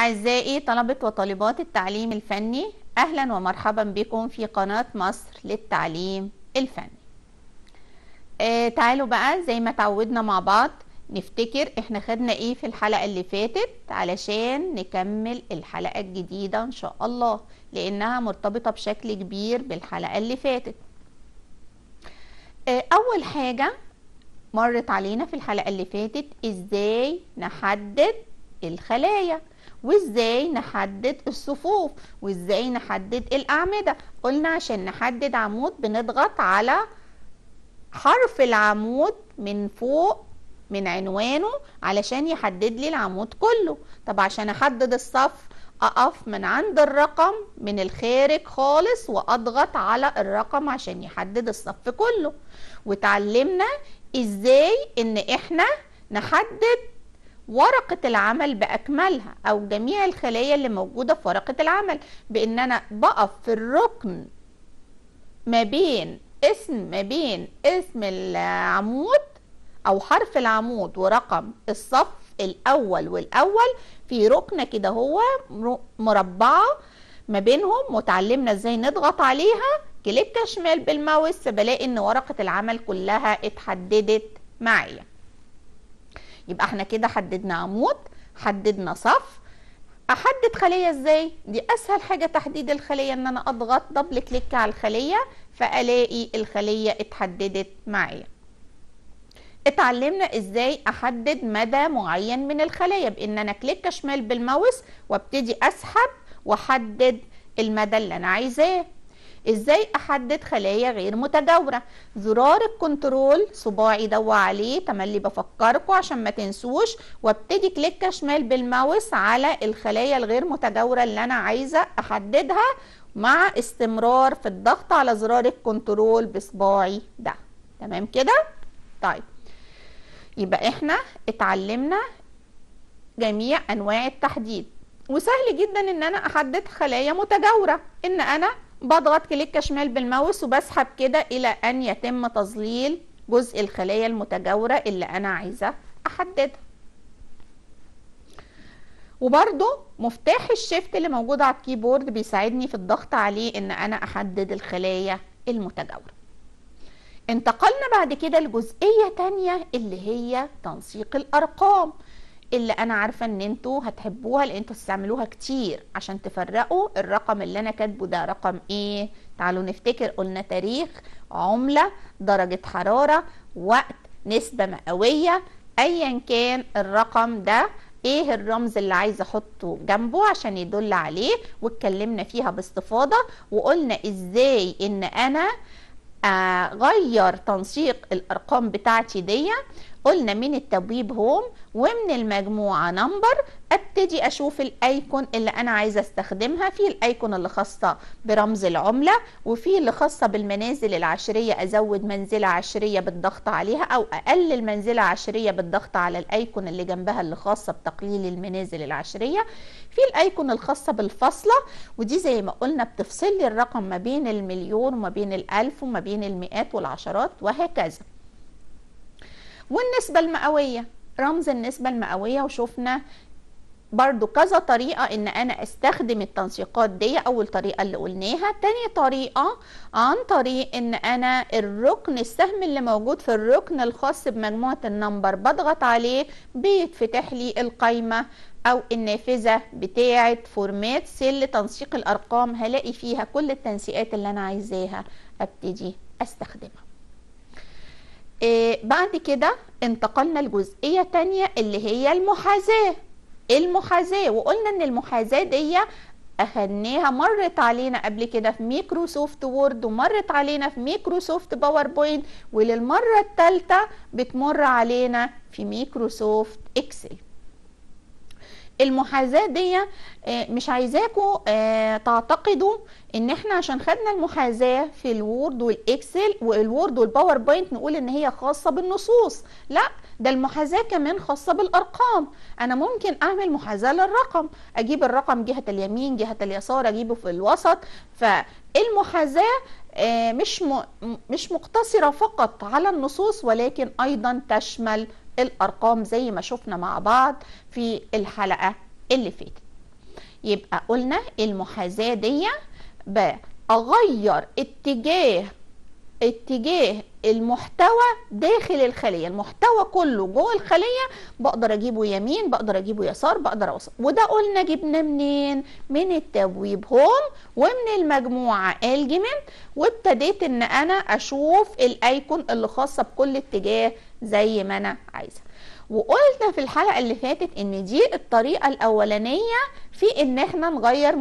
أعزائي طلبة وطالبات التعليم الفني أهلا ومرحبا بكم في قناة مصر للتعليم الفني. آه تعالوا بقى زي ما تعودنا مع بعض نفتكر إحنا خدنا إيه في الحلقة اللي فاتت علشان نكمل الحلقة الجديدة إن شاء الله لأنها مرتبطة بشكل كبير بالحلقة اللي فاتت. آه أول حاجة مرت علينا في الحلقة اللي فاتت إزاي نحدد الخلايا. وازاي نحدد الصفوف؟ وازاي نحدد الأعمدة؟ قلنا عشان نحدد عمود بنضغط على حرف العمود من فوق من عنوانه علشان يحدد لي العمود كله. طب عشان أحدد الصف أقف من عند الرقم من الخارج خالص وأضغط على الرقم عشان يحدد الصف كله. وتعلمنا إزاي إن إحنا نحدد ورقة العمل بأكملها أو جميع الخلايا اللي موجودة في ورقة العمل بإن أنا بقف في الركن ما بين اسم ما بين اسم العمود أو حرف العمود ورقم الصف الأول والأول في ركنة كده هو مربعة ما بينهم وتعلمنا إزاي نضغط عليها. click شمال بالماوس بلاقي إن ورقة العمل كلها اتحددت معايا. يبقى إحنا كده حددنا عمود حددنا صف. احدد خلية إزاي؟ دي اسهل حاجة تحديد الخلية ان أنا اضغط double click على الخلية فالاقي الخلية اتحددت معايا. اتعلمنا إزاي احدد مدى معين من الخلايا بان أنا click شمال بالماوس وابتدي اسحب واحدد المدى اللي أنا عايزاه. إزاي احدد خلايا غير متجاوره؟ زرار ال Control صباعي دوس عليه تملي بفكركم عشان ما تنسوش وابتدي click شمال بالماوس على الخلايا الغير متجاوره اللي أنا عايزه احددها مع استمرار في الضغط على زرار ال Control بصباعي ده. تمام كده؟ طيب. يبقى إحنا اتعلمنا جميع انواع التحديد. وسهل جدا إن أنا أحدد خلايا متجاورة. إن أنا بضغط click شمال بالماوس وبسحب كده إلى أن يتم تظليل جزء الخلايا المتجاورة اللي أنا عايزة أحددها. وبرده مفتاح ال Shift اللي موجود على ال keyboard بيساعدني في الضغط عليه إن أنا أحدد الخلايا المتجاورة. انتقلنا بعد كده لجزئية تانية اللي هي تنسيق الأرقام. اللي أنا عارفة إن أنتوا هتحبوها لأن أنتوا هتستعملوها كتير عشان تفرقوا الرقم اللي أنا كاتبه ده. رقم إيه تعالوا نفتكر قلنا تاريخ عملة درجة حرارة وقت نسبة مئوية ايا كان الرقم ده إيه الرمز اللي عايزه أحطه جنبه عشان يدل عليه واتكلمنا فيها باستفاضة وقلنا إزاي إن أنا اغير تنسيق الأرقام بتاعتي دي قلنا من التبويب هوم ومن المجموعة نمبر. أبتدي أشوف الأيكون اللي أنا عايزة أستخدمها في الأيكون اللي خاصة برمز العملة وفي اللي خاصة بالمنازل العشرية أزود منزلة عشرية بالضغط عليها أو أقلل منزلة عشرية بالضغط على الأيكون اللي جنبها اللي خاصة بتقليل المنازل العشرية. في الأيكون الخاصة بالفاصله ودي زي ما قلنا بتفصل الرقم ما بين المليون وما بين الألف وما بين المئات والعشرات وهكذا. والنسبة المئوية. رمز النسبة المئوية وشفنا برضو كذا طريقة إن أنا أستخدم التنسيقات دي. أول طريقة اللي قلناها. تاني طريقة عن طريق إن أنا الركن السهم اللي موجود في الركن الخاص بمجموعة النمبر بضغط عليه بيتفتح لي القايمة أو النافذة بتاعة Format Cell تنسيق الأرقام. هلاقي فيها كل التنسيقات اللي أنا عايزاها. أبتدي أستخدمها. بعد كده انتقلنا لجزئية تانية اللي هي المحاذاة. المحاذاة؟ وقلنا إن المحاذاة دي اخدناها مرت علينا قبل كده في Microsoft Word ومرت علينا في Microsoft PowerPoint وللمرة الثالثة بتمر علينا في Microsoft Excel المحاذاة دي مش عايزاكم تعتقدوا إن إحنا عشان خدنا المحاذاة في الوورد والإكسل والوورد والباوربوينت نقول إن هي خاصة بالنصوص. لا ده المحاذاة كمان خاصة بالأرقام. أنا ممكن أعمل محاذاة للرقم. أجيب الرقم جهة اليمين جهة اليسار أجيبه في الوسط. فالمحاذاة مش مش مقتصرة فقط على النصوص ولكن أيضا تشمل الأرقام زي ما شفنا مع بعض في الحلقة اللي فاتت. يبقى قلنا المحاذاة دي بأغير اتجاه اتجاه المحتوى داخل الخلية. المحتوى كله جوه الخلية بقدر أجيبه يمين بقدر أجيبه يسار بقدر اوصل وده قلنا جبنا منين؟ من التبويب هوم ومن المجموعة الجمنت وابتديت إن أنا أشوف الأيكون اللي خاصة بكل اتجاه زي ما أنا عايزة. وقلنا في الحلقة اللي فاتت إن دي الطريقة الأولانية في إن إحنا نغير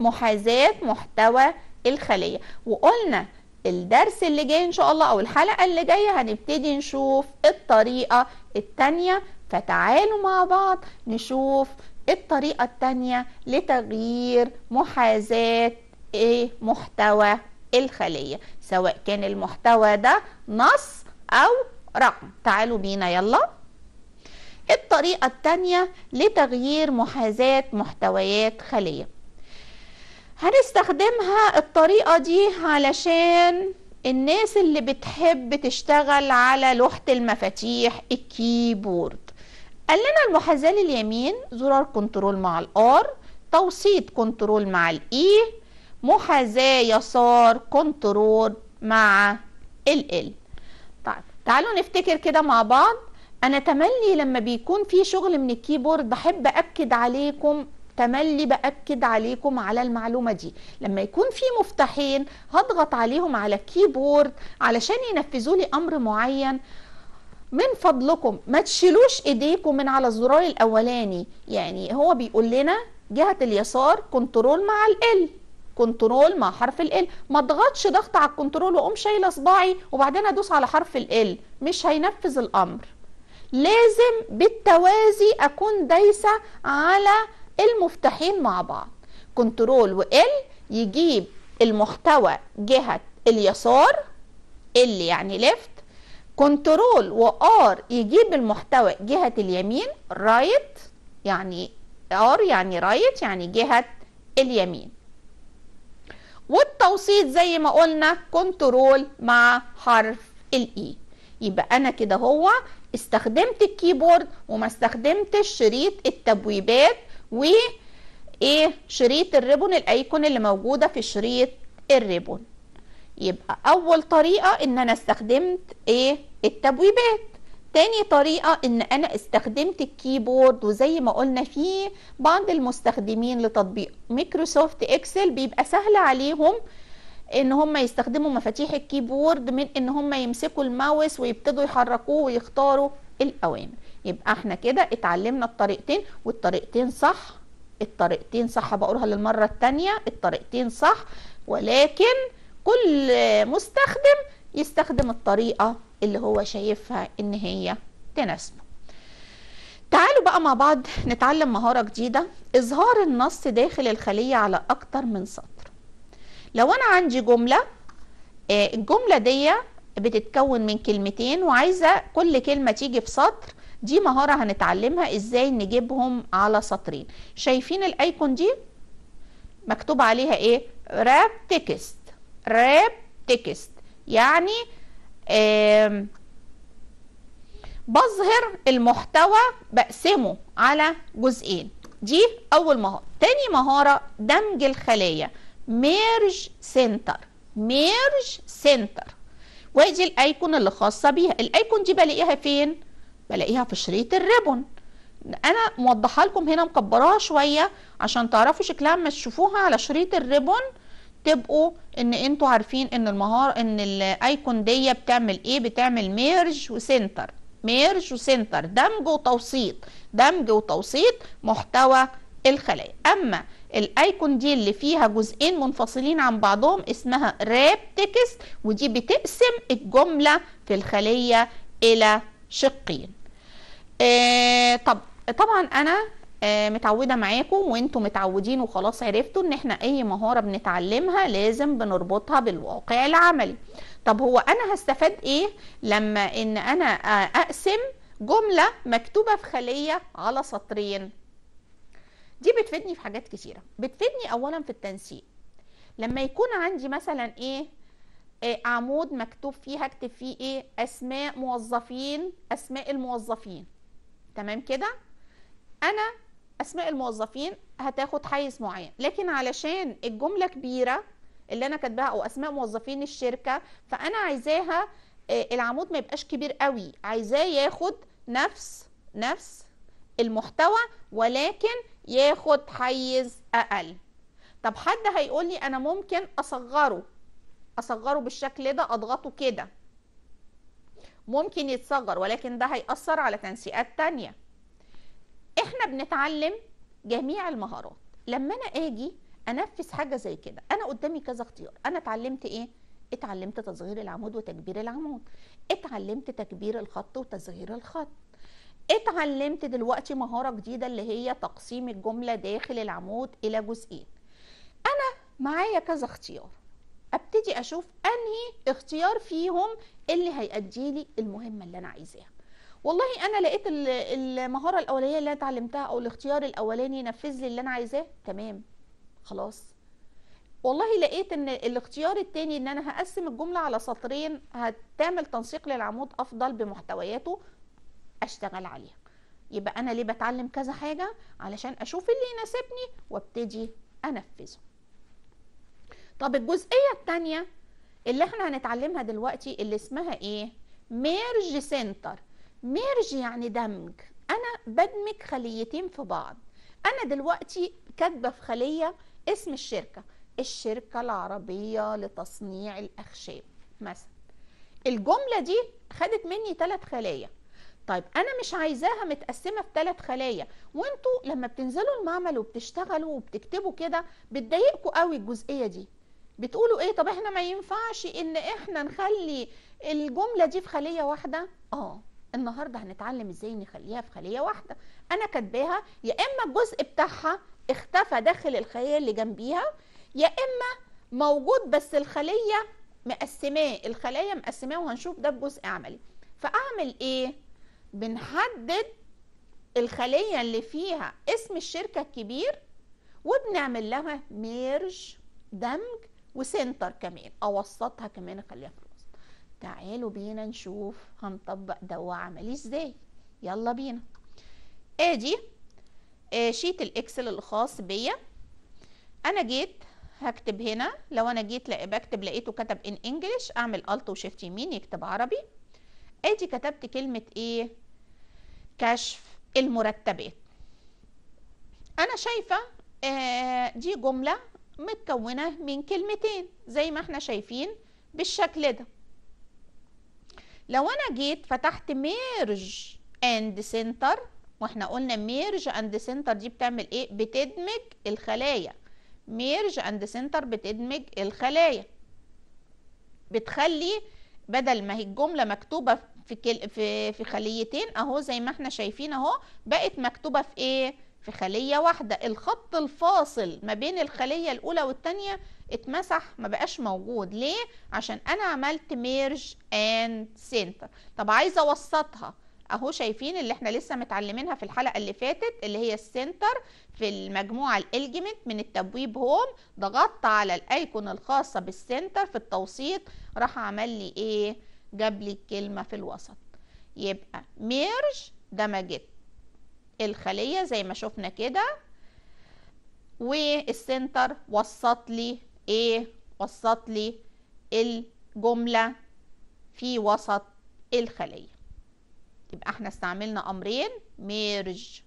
محاذاة محتوى الخلية. وقلنا الدرس اللي جاي إن شاء الله أو الحلقة اللي جاية هنبتدي نشوف الطريقة التانية فتعالوا مع بعض نشوف الطريقة التانية لتغيير محاذاة إيه؟ محتوى الخلية سواء كان المحتوى ده نص أو رقم. تعالوا بينا يلا. الطريقة التانية لتغيير محاذاة محتويات خلية. هنستخدمها الطريقة دي علشان الناس اللي بتحب تشتغل على لوحة المفاتيح الكيبورد. قال لنا المحاذاة لليمين زرار Control مع ال R توسيط Control مع ال E محاذاة يسار Control مع L طيب تعالوا نفتكر كده مع بعض. أنا تملي لما بيكون في شغل من ال keyboard بحب أكد عليكم تملي بأكد عليكم على المعلومة دي. لما يكون في مفتاحين هضغط عليهم على ال keyboard علشان ينفذوا لي أمر معين من فضلكم ما تشيلوش إيديكم من على الزرار الأولاني. يعني هو بيقول لنا جهة اليسار Control مع L Control مع حرف L ما اضغطش ضغط على ال Control واقوم شايله صباعي وبعدين أدوس على حرف L مش هينفذ الأمر. لازم بالتوازي أكون دايسة على المفتاحين مع بعض. Control و L يجيب المحتوى جهة اليسار L يعني left Control و R يجيب المحتوى جهة اليمين right يعني R يعني right يعني جهة اليمين. والتوسيط زي ما قلنا Control مع حرف ال E يبقى أنا كده هو استخدمت ال keyboard وما استخدمتش شريط التبويبات و إيه شريط ال Ribbon ال icon اللي موجودة في شريط ال Ribbon. يبقى أول طريقة إن أنا استخدمت إيه التبويبات. تاني طريقة إن أنا استخدمت ال keyboard وزي ما قلنا في بعض المستخدمين لتطبيق Microsoft Excel بيبقى سهل عليهم إن هم يستخدموا مفاتيح ال keyboard من إن هم يمسكوا الماوس ويبتدوا يحركوه ويختاروا الأوامر. يبقى إحنا كده اتعلمنا الطريقتين والطريقتين صح الطريقتين صح بقولها للمرة التانية الطريقتين صح ولكن كل مستخدم يستخدم الطريقة اللي هو شايفها إن هي تناسبه. تعالوا بقى مع بعض نتعلم مهارة جديدة إظهار النص داخل الخلية على أكتر من سطر. لو أنا عندي جملة الجملة دي بتتكون من كلمتين وعايزة كل كلمة تيجي في سطر دي مهارة هنتعلمها إزاي نجيبهم على سطرين. شايفين ال icon دي؟ مكتوب عليها إيه؟ Wrap Text. Wrap Text. يعني بظهر المحتوى بقسمه على جزئين. دي أول مهارة. تاني مهارة دمج الخلايا. Merge Center. Merge Center. ودي ال icon اللي خاصة بيها. ال icon دي بلاقيها فين؟ بلاقيها في شريط ال Ribbon. أنا موضحة لكم هنا مكبراها شوية عشان تعرفوا شكلها اما تشوفوها على شريط ال Ribbon تبقوا إن أنتوا عارفين إن المهار إن ال icon دي بتعمل إيه؟ بتعمل Merge و Center. Merge و Center دمج وتوسيط. دمج وتوسيط محتوى الخلايا. أما الأيكون دي اللي فيها جزئين منفصلين عن بعضهم اسمها راب تكست ودي بتقسم الجملة في الخلية إلى شقين. آه طب طبعا أنا آه متعودة معاكم وأنتم متعودين وخلاص عرفتوا إن إحنا أي مهارة بنتعلمها لازم بنربطها بالواقع العملي. طب هو أنا هستفاد إيه لما إن أنا أقسم جملة مكتوبة في خلية على سطرين؟ دي بتفيدني في حاجات كتيرة. بتفيدني اولا في التنسيق. لما يكون عندي مثلا إيه عمود مكتوب فيه هكتب فيه إيه أسماء موظفين أسماء الموظفين. تمام كده؟ أنا أسماء الموظفين هتاخد حيز معين لكن علشان الجملة كبيرة اللي أنا كاتباها أو أسماء موظفين الشركة فأنا عايزاها آه، العمود ما يبقاش كبير قوي عايزاه ياخد نفس نفس المحتوى ولكن ياخد حيز أقل. طب حد هيقول لي أنا ممكن أصغره أصغره بالشكل ده أضغطه كده. ممكن يتصغر ولكن ده هيأثر على تنسيقات تانية. إحنا بنتعلم جميع المهارات. لما أنا آجي أنفذ حاجة زي كده أنا قدامي كذا اختيار. أنا اتعلمت إيه؟ اتعلمت تصغير العمود وتكبير العمود. اتعلمت تكبير الخط وتصغير الخط. اتعلمت دلوقتي مهارة جديدة اللي هي تقسيم الجملة داخل العمود إلى جزئين. أنا معايا كذا اختيار. أبتدي أشوف أنهي اختيار فيهم اللي هيأدي لي المهمة اللي أنا عايزاها. والله أنا لقيت ال- المهارة الاولانيه اللي أنا اتعلمتها أو الاختيار الأولاني ينفذ لي اللي أنا عايزاه تمام خلاص. والله لقيت إن الاختيار التاني إن أنا هقسم الجملة على سطرين هتعمل تنسيق للعمود أفضل بمحتوياته أشتغل عليها. يبقى أنا ليه بتعلم كذا حاجة؟ علشان أشوف اللي يناسبني وأبتدي أنفذه. طب الجزئية الثانية اللي إحنا هنتعلمها دلوقتي اللي اسمها إيه؟ Merge Center. Merge يعني دمج. أنا بدمج خليتين في بعض. أنا دلوقتي كاتبة في خلية اسم الشركة. الشركة العربية لتصنيع الأخشاب مثلا. الجملة دي خدت مني ثلاث خلايا. طيب أنا مش عايزاها متقسمة في ثلاث خلايا. وانتوا لما بتنزلوا المعمل وبتشتغلوا وبتكتبوا كده بتضايقكم قوي الجزئية دي. بتقولوا إيه؟ طب إحنا ما ينفعش إن إحنا نخلي الجملة دي في خلية واحدة؟ آه. النهارده هنتعلم إزاي نخليها في خلية واحدة. أنا كاتباها يا إما الجزء بتاعها اختفى داخل الخلية اللي جنبيها يا إما موجود بس الخلية مقسماه الخلايا مقسماه وهنشوف ده بجزء عملي. فأعمل إيه؟ بنحدد الخلية اللي فيها اسم الشركة الكبير وبنعمل لها ميرج دمج و Center كمان اوسطها كمان أخليها في الوسط. تعالوا بينا نشوف هنطبق ده عملي إزاي. يلا بينا. ادي آه، sheet ال Excel الخاص بيا. أنا جيت هكتب هنا لو أنا جيت لأ بكتب لقيته كتب in English أعمل Alt و Shift يمين يكتب عربي. ادي كتبت كلمة إيه؟ كشف المرتبات. أنا شايفة آه دي جملة متكونة من كلمتين زي ما إحنا شايفين بالشكل ده. لو أنا جيت فتحت Merge and Center وإحنا قلنا Merge and Center دي بتعمل إيه؟ بتدمج الخلايا. Merge and Center بتدمج الخلايا. بتخلي بدل ما هي الجملة مكتوبة في في خليتين أهو زي ما إحنا شايفين أهو بقت مكتوبة في إيه؟ في خلية واحدة. الخط الفاصل ما بين الخلية الأولى والثانيه اتمسح ما بقاش موجود. ليه؟ عشان أنا عملت merge and center طب عايزة أوسطها. أهو شايفين اللي إحنا لسه متعلمينها في الحلقة اللي فاتت اللي هي ال center في المجموعة ال alignment من التبويب home ضغطت على ال icon الخاصة بال center في التوسيط. راح عمل لي إيه؟ جاب لي الكلمة في الوسط. يبقى merge دمجت الخلية زي ما شفنا كده. وال center وسط لي إيه وسط لي الجملة في وسط الخلية. يبقى إحنا استعملنا أمرين merge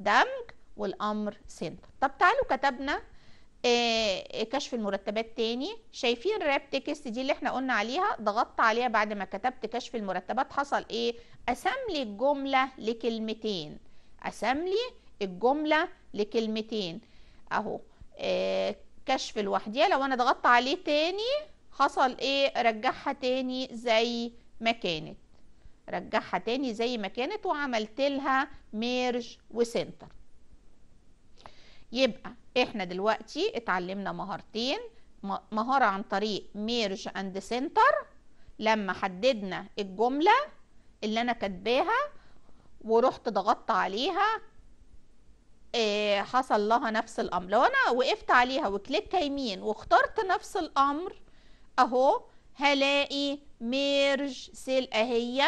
دمج والأمر center. طب تعالوا كتبنا آه كشف المرتبات تاني. شايفين wrap text دي اللي إحنا قلنا عليها؟ ضغطت عليها بعد ما كتبت كشف المرتبات حصل إيه؟ قسم لي الجملة لكلمتين. قسم لي الجملة لكلمتين. أهو. آه كشف لوحديها لو أنا ضغطت عليه تاني حصل إيه؟ رجعها تاني زي ما كانت. رجعها تاني زي ما كانت وعملت لها merge و center يبقى إحنا دلوقتي اتعلمنا مهارتين. مهارة عن طريق merge and center لما حددنا الجملة اللي أنا كاتباها ورحت ضغطت عليها آه حصل لها نفس الأمر. لو أنا وقفت عليها و click يمين واخترت نفس الأمر أهو هلاقي merge cell أهي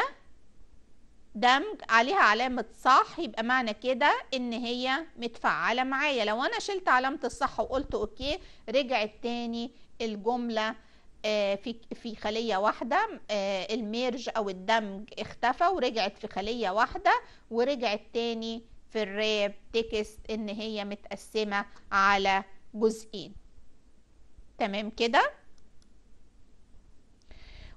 دمج عليها علامة صح يبقى معنى كده إن هي متفعلة معايا. لو أنا شلت علامة الصح وقلت okay رجعت تاني الجملة في في خلية واحدة آه، ال merge أو الدمج اختفى ورجعت في خلية واحدة ورجعت تاني في ال wrap text إن هي متقسمة على جزئين. تمام كده؟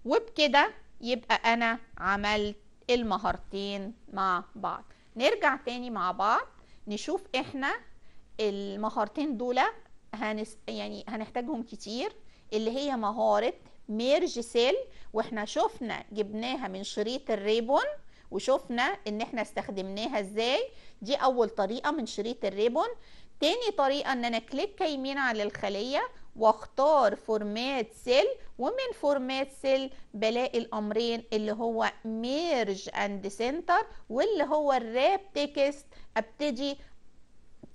وبكده يبقى أنا عملت المهارتين مع بعض. نرجع تاني مع بعض نشوف إحنا المهارتين دول هنس... يعني هنحتاجهم كتير. اللي هي مهارة merge cell وإحنا شفنا جبناها من شريط ال ribbon وشفنا إن إحنا استخدمناها إزاي. دي أول طريقة من شريط ال ribbon. تاني طريقة إن أنا click يمين على الخلية واختار format cell ومن format cell بلاقي الأمرين اللي هو merge and center واللي هو ال wrap text أبتدي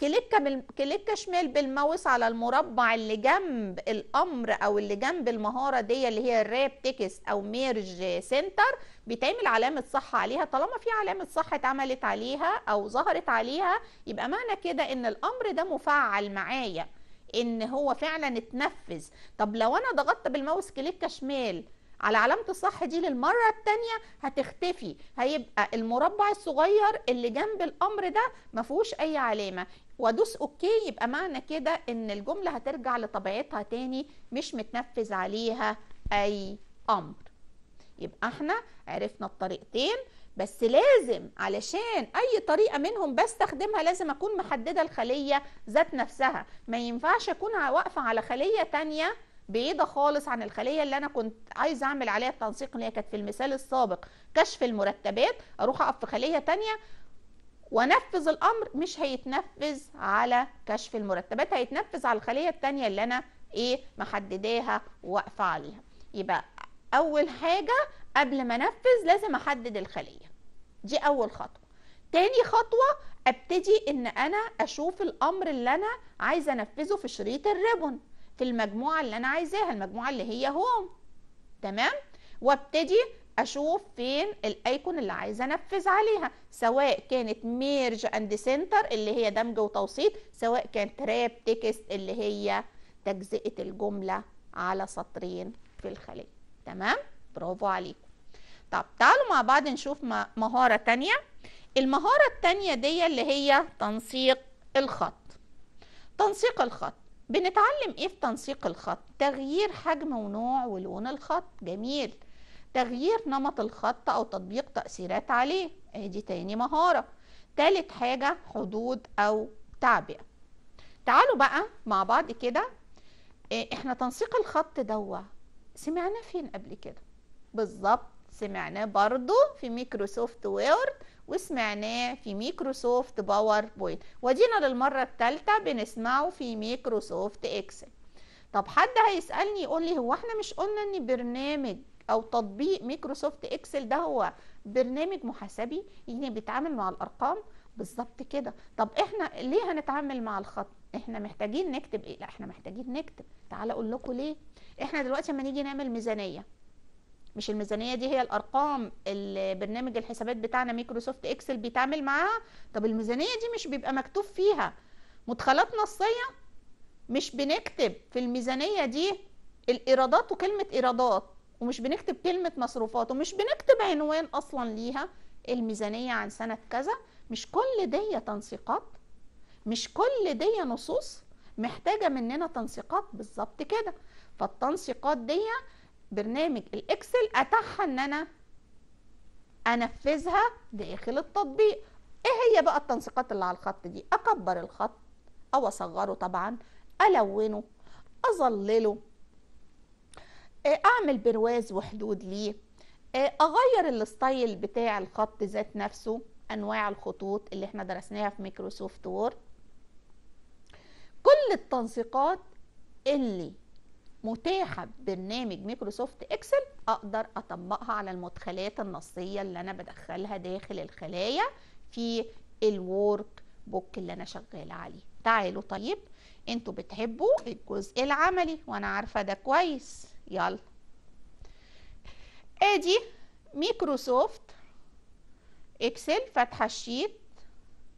click بال... click شمال بالماوس على المربع اللي جنب الامر أو اللي جنب المهارة دي اللي هي ال wrap text أو merge center بيتعمل علامة صح عليها. طالما في علامة صح اتعملت عليها أو ظهرت عليها يبقى معنى كده إن الامر ده مفعل معايا إن هو فعلا اتنفذ. طب لو أنا ضغطت بال mouse click شمال على علامة الصح دي للمرة التانية هتختفي. هيبقى المربع الصغير اللي جنب الأمر ده ما فيهوش أي علامة. وادوس أوكي يبقى معنى كده إن الجملة هترجع لطبيعتها تاني مش متنفذ عليها أي أمر. يبقى إحنا عرفنا الطريقتين بس لازم علشان أي طريقة منهم بستخدمها لازم أكون محددة الخلية ذات نفسها. ما ينفعش أكون واقفة على خلية تانية بعيدة خالص عن الخلية اللي أنا كنت عايزة أعمل عليها التنسيق اللي هي كانت في المثال السابق. كشف المرتبات أروح أقف في خلية تانية وانفذ الأمر مش هيتنفذ على كشف المرتبات هيتنفذ على الخلية الثانية اللي أنا إيه محدداها واقفه عليها. يبقى أول حاجة قبل ما أنفذ لازم أحدد الخلية. دي أول خطوة. تاني خطوة أبتدي إن أنا أشوف الأمر اللي أنا عايزة أنفذه في شريط ال ribbon في المجموعة اللي أنا عايزاها المجموعة اللي هي home. تمام؟ وأبتدي أشوف فين ال icon اللي عايزة أنفذ عليها سواء كانت merge and center اللي هي دمج وتوسيط سواء كانت wrap text اللي هي تجزئة الجملة على سطرين في الخليه تمام؟ برافو عليكم. طب تعالوا مع بعض نشوف مهارة تانية. المهارة التانية دي اللي هي تنسيق الخط. تنسيق الخط. بنتعلم إيه في تنسيق الخط؟ تغيير حجم ونوع ولون الخط. جميل. تغيير نمط الخط أو تطبيق تأثيرات عليه. آدي تاني مهارة. تالت حاجة حدود أو تعبئة. تعالوا بقى مع بعض كده. إحنا تنسيق الخط دوا سمعناه فين قبل كده؟ بالظبط سمعناه برضو في Microsoft Word وسمعناه في Microsoft PowerPoint. وادينا للمرة الثالثة بنسمعه في Microsoft Excel. طب حد هيسألني يقول لي هو إحنا مش قلنا إن برنامج أو تطبيق Microsoft Excel ده هو برنامج محاسبي يعني بيتعامل مع الأرقام. بالظبط كده. طب إحنا ليه هنتعامل مع الخط؟ إحنا محتاجين نكتب إيه؟ لا إحنا محتاجين نكتب. تعال أقول لكم ليه. إحنا دلوقتي لما نيجي نعمل ميزانية مش الميزانية دي هي الأرقام اللي برنامج الحسابات بتاعنا Microsoft Excel بيتعامل معاها. طب الميزانية دي مش بيبقى مكتوب فيها. مدخلات نصية مش بنكتب في الميزانية دي الإيرادات وكلمة إيرادات. ومش بنكتب كلمة مصروفات ومش بنكتب عنوان أصلا ليها الميزانية عن سنة كذا. مش كل دي تنسيقات مش كل دي نصوص محتاجة مننا تنسيقات بالظبط كده. فالتنسيقات دي برنامج ال Excel أتاحها إن أنا أنفذها داخل التطبيق. إيه هي بقى التنسيقات اللي على الخط دي؟ أكبر الخط أو أصغره طبعا ألونه أظلله أعمل برواز وحدود ليه؟ أغير ال style بتاع الخط ذات نفسه أنواع الخطوط اللي إحنا درسناها في Microsoft Word. كل التنسيقات اللي متاحة ببرنامج Microsoft Excel أقدر أطبقها على المدخلات النصية اللي أنا بدخلها داخل الخلايا في ال workbook اللي أنا شغالة عليه. تعالوا طيب أنتوا بتحبوا الجزء العملي وأنا عارفة ده كويس. يلا ادي Microsoft Excel فاتحه ال sheet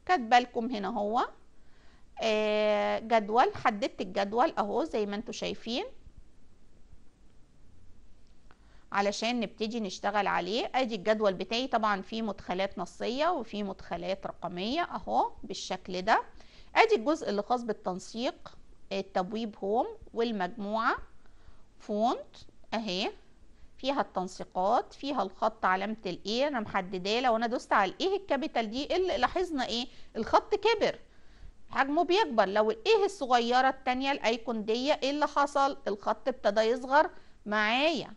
كاتبه لكم هنا هو. آه جدول حددت الجدول أهو زي ما أنتم شايفين. علشان نبتدي نشتغل عليه. أدي الجدول بتاعي. طبعا فيه مدخلات نصية وفيه مدخلات رقمية أهو بالشكل ده. أدي الجزء اللي خاص بالتنسيق التبويب Home والمجموعة. Font أهي. فيها التنسيقات فيها الخط علامة ال A أنا محدداه لو أنا دوست على ال A ال capital دي اللي لاحظنا إيه؟ الخط كبر. حجمه بيكبر. لو ال A الصغيرة التانية ال icon دي إيه اللي حصل؟ الخط ابتدى يصغر معايا.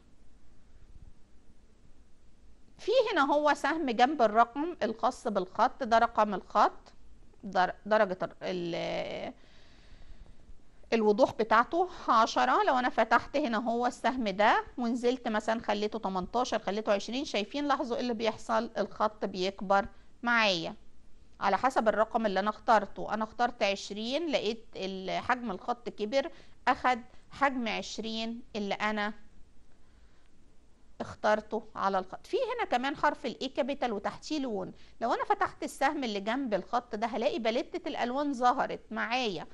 في هنا هو سهم جنب الرقم الخاص بالخط ده رقم الخط درجة الوضوح بتاعته عشرة. لو أنا فتحت هنا هو السهم ده ونزلت مثلا خليته 18 خليته 20 شايفين لاحظوا إيه اللي بيحصل؟ الخط بيكبر معايا. على حسب الرقم اللي أنا اخترته. أنا اخترت 20 لقيت حجم الخط كبر أخد حجم 20 اللي أنا اخترته على الخط. في هنا كمان حرف ال A capital وتحتيه لون لو أنا فتحت السهم اللي جنب الخط ده هلاقي باليتة الألوان ظهرت معايا.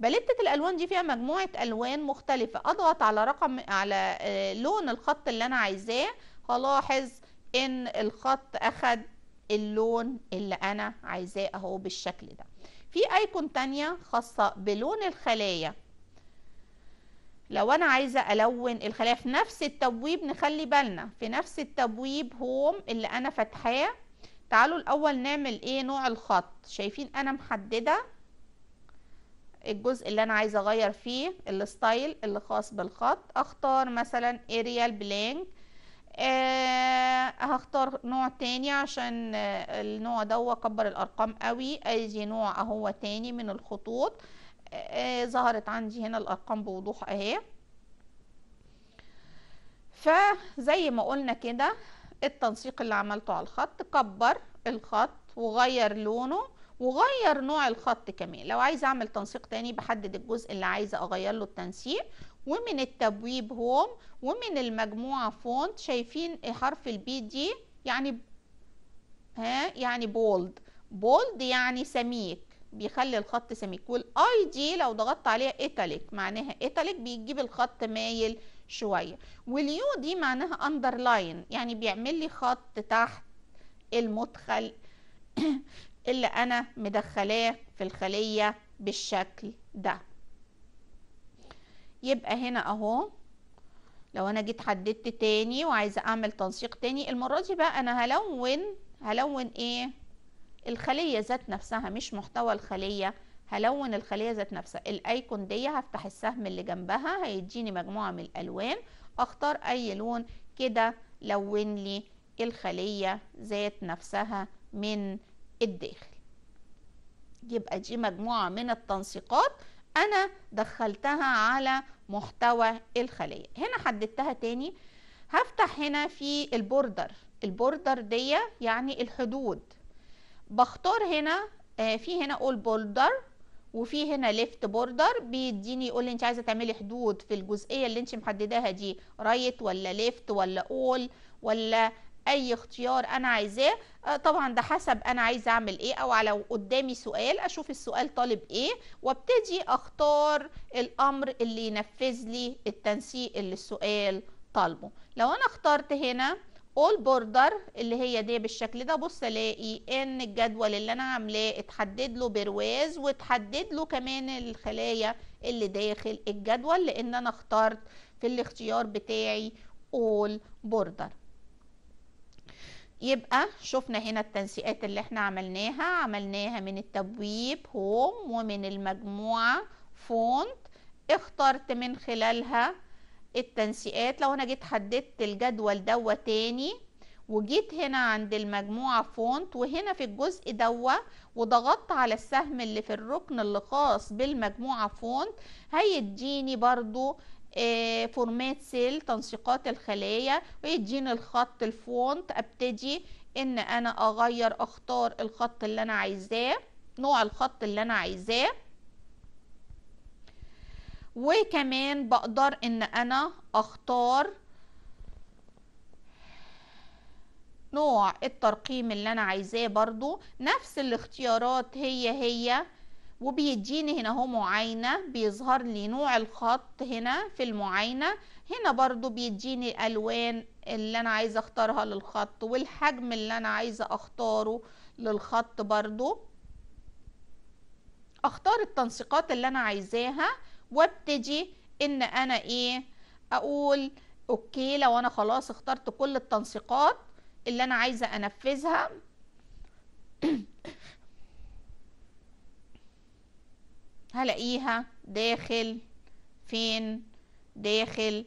باليتة الألوان دي فيها مجموعة ألوان مختلفة. أضغط على رقم على لون الخط اللي أنا عايزاه. هلاحظ إن الخط أخد اللون اللي أنا عايزاه أهو بالشكل ده. في أيكون تانية خاصة بلون الخلايا. لو أنا عايزة ألون الخلايا في نفس التبويب نخلي بالنا في نفس التبويب هوم اللي أنا فاتحاه. تعالوا الأول نعمل إيه؟ نوع الخط. شايفين أنا محددة؟ الجزء اللي أنا عايزة أغير فيه ال style اللي خاص بالخط أختار مثلا Arial Black آه هختار نوع تاني عشان النوع ده كبر الأرقام قوي. ادي نوع اهو تاني من الخطوط. آه ظهرت عندي هنا الأرقام بوضوح أهي. فزي ما قلنا كده التنسيق اللي عملته على الخط كبر الخط وغير لونه. وغير نوع الخط كمان. لو عايزه أعمل تنسيق تاني بحدد الجزء اللي عايزة أغير له التنسيق. ومن التبويب Home ومن المجموعة Font شايفين حرف ال B دي يعني ها يعني bold bold يعني سميك بيخلي الخط سميك. وال I دي لو ضغطت عليها italic معناها italic بيجيب الخط مايل شوية. وال U دي معناها underline يعني بيعمل لي خط تحت المدخل. اللي أنا مدخلاه في الخلية بالشكل ده. يبقى هنا أهو. لو أنا جيت حددت تاني وعايزة أعمل تنسيق تاني المرة دي بقى أنا هلون هلون إيه؟ الخلية ذات نفسها مش محتوى الخلية. هلون الخلية ذات نفسها. ال icon دي هفتح السهم اللي جنبها هيديني مجموعة من الألوان. أختار أي لون كده لون لي الخلية ذات نفسها من الداخل. يبقى دي مجموعة من التنسيقات أنا دخلتها على محتوى الخلية. هنا حددتها تاني. هفتح هنا في ال border. ال border دي يعني الحدود. بختار هنا آه في هنا all border وفي هنا left border بيديني يقول لي انت عايزة تعملي حدود في الجزئية اللي انت محدداها دي right ولا left ولا all ولا أي اختيار أنا عايزاه آه طبعا ده حسب أنا عايزه أعمل إيه أو لو قدامي سؤال أشوف السؤال طالب إيه وأبتدي أختار الأمر اللي ينفذ لي التنسيق اللي السؤال طالبه. لو أنا اخترت هنا all border اللي هي دي بالشكل ده بص ألاقي إن الجدول اللي أنا عاملاه اتحدد له برواز واتحدد له كمان الخلايا اللي داخل الجدول لأن أنا اخترت في الاختيار بتاعي all border. يبقى شفنا هنا التنسيقات اللي إحنا عملناها. عملناها من التبويب Home ومن المجموعة Font. اخترت من خلالها التنسيقات. لو أنا جيت حددت الجدول دوا تاني وجيت هنا عند المجموعة Font وهنا في الجزء دوا وضغطت على السهم اللي في الركن اللي خاص بالمجموعة فونت هيديني برضو Format Cell تنسيقات الخلايا. ويديني الخط ال Font أبتدي إن أنا أغير اختار الخط اللي أنا عايزاه نوع الخط اللي أنا عايزاه. وكمان بقدر إن أنا أختار نوع الترقيم اللي أنا عايزاه برضو. نفس الاختيارات هي هي وبيديني هنا هو معاينة بيظهر لي نوع الخط هنا في المعاينة. هنا برضو بيديني الألوان اللي أنا عايزة أختارها للخط والحجم اللي أنا عايزة أختاره للخط برضو. أختار التنسيقات اللي أنا عايزاها وابتدي إن أنا إيه أقول أوكي لو أنا خلاص اخترت كل التنسيقات اللي أنا عايزة أنفذها. هلاقيها داخل فين؟ داخل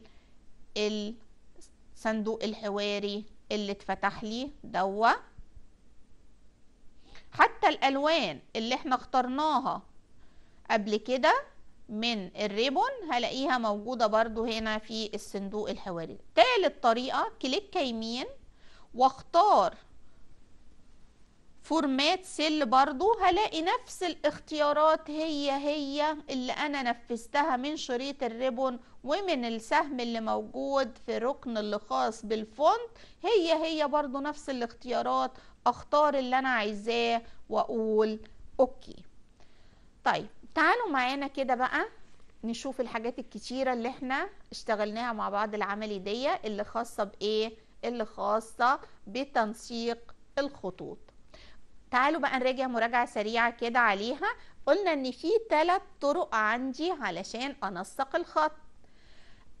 الصندوق الحواري اللي اتفتح لي دوا حتى الألوان اللي إحنا اخترناها قبل كده من ال ribbon هلاقيها موجودة برضو هنا في الصندوق الحواري. تالت طريقة click يمين واختار Format Cell برضو هلاقي نفس الاختيارات هي هي اللي أنا نفذتها من شريط ال ribbon ومن السهم اللي موجود في الركن اللي خاص بال Font. هي هي برضو نفس الاختيارات أختار اللي أنا عايزاه وأقول okay. طيب تعالوا معانا كده بقى نشوف الحاجات الكتيرة اللي إحنا اشتغلناها مع بعض العملي دي اللي خاصة بإيه؟ اللي خاصة بتنسيق الخطوط. تعالوا بقى نراجع مراجعة سريعة كده عليها. قلنا إن في ثلاث طرق عندي علشان أنسق الخط.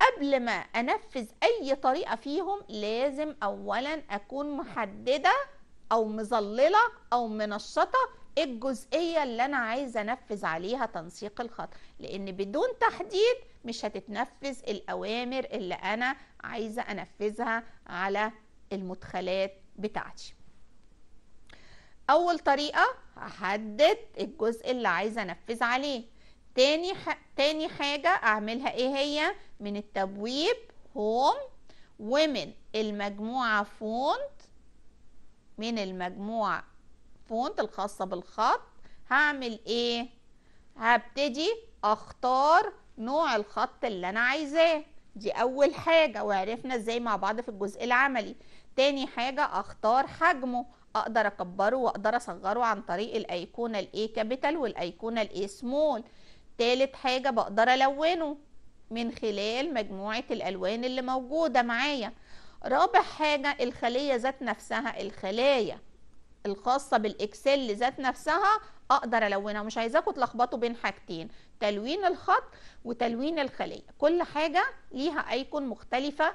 قبل ما أنفذ أي طريقة فيهم لازم اولا أكون محددة أو مظللة أو منشطة الجزئية اللي أنا عايزة أنفذ عليها تنسيق الخط لأن بدون تحديد مش هتتنفذ الأوامر اللي أنا عايزة أنفذها على المدخلات بتاعتي. أول طريقة هحدد الجزء اللي عايزه أنفذ عليه. تاني ح... تاني حاجة أعملها إيه هي؟ من التبويب Home ومن المجموعة Font من المجموعة Font الخاصة بالخط. هعمل إيه؟ هبتدي أختار نوع الخط اللي أنا عايزاه. دي أول حاجة وعرفنا إزاي مع بعض في الجزء العملي. تاني حاجة أختار حجمه. أقدر أكبره وأقدر أصغره عن طريق الأيقونة ال A capital والأيقونة الاي سمول تالت حاجة بقدر ألونه من خلال مجموعة الألوان اللي موجودة معايا. رابع حاجة الخلية ذات نفسها الخلايا الخاصة بالإكسل ذات نفسها أقدر ألونها. مش عايزاكم تلخبطوا بين حاجتين تلوين الخط وتلوين الخلية. كل حاجة ليها icon مختلفة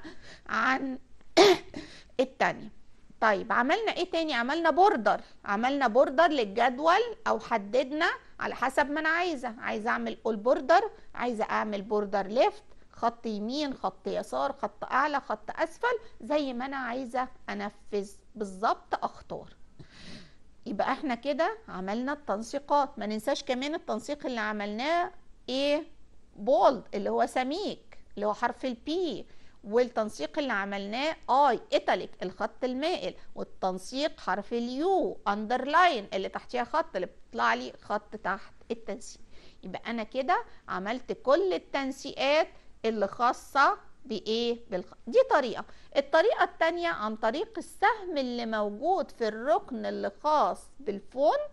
عن التانية. طيب عملنا إيه تاني؟ عملنا border عملنا border للجدول أو حددنا على حسب ما أنا عايزة. عايزة أعمل all border عايزة أعمل border left خط يمين خط يسار خط أعلى خط أسفل زي ما أنا عايزة أنفذ. بالظبط أختار. يبقى إحنا كده عملنا التنسيقات. ما ننساش كمان التنسيق اللي عملناه إيه؟ bold اللي هو سميك اللي هو حرف ال B والتنسيق اللي عملناه I italic الخط المائل. والتنسيق حرف ال U underline اللي تحتيها خط اللي بيطلع لي خط تحت التنسيق. يبقى أنا كده عملت كل التنسيقات اللي خاصة بإيه؟ بالخ... دي طريقة. الطريقة الثانية عن طريق السهم اللي موجود في الركن اللي خاص بال font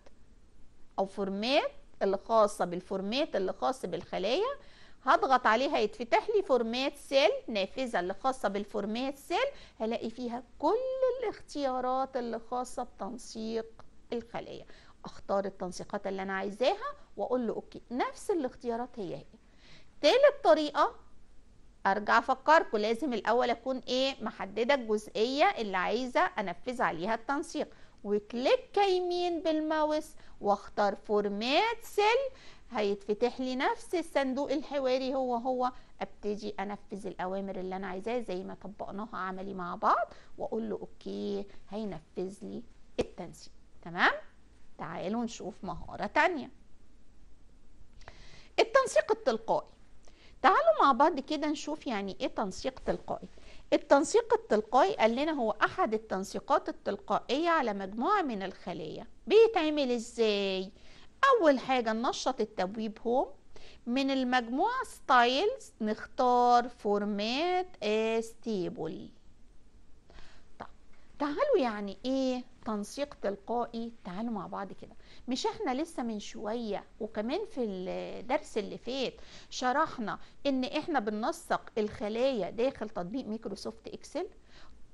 أو format اللي خاصة بال format اللي خاص بالخلايا هضغط عليها يتفتح لي format cell نافذة اللي خاصة بال format cell هلاقي فيها كل الاختيارات اللي خاصة بتنسيق الخلايا. أختار التنسيقات اللي أنا عايزاها وأقول له okay نفس الاختيارات هي هي. تالت طريقة أرجع أفكركم لازم الأول أكون إيه محددة الجزئية اللي عايزة أنفذ عليها التنسيق. و click يمين بالماوس وأختار format cell هيتفتح لي نفس الصندوق الحواري هو هو. أبتدي أنفذ الأوامر اللي أنا عايزاها زي ما طبقناها عملي مع بعض وأقول له okay هينفذ لي التنسيق. تمام؟ تعالوا نشوف مهارة تانية. التنسيق التلقائي. تعالوا مع بعض كده نشوف يعني إيه تنسيق تلقائي. التنسيق التلقائي قال لنا هو أحد التنسيقات التلقائية على مجموعة من الخلايا. بيتعمل إزاي؟ أول حاجة ننشط التبويب home من المجموعة styles نختار format as table طب تعالوا يعني إيه تنسيق تلقائي تعالوا مع بعض كده. مش إحنا لسه من شوية وكمان في الدرس اللي فات شرحنا إن إحنا بننسق الخلايا داخل تطبيق ميكروسوفت إكسل.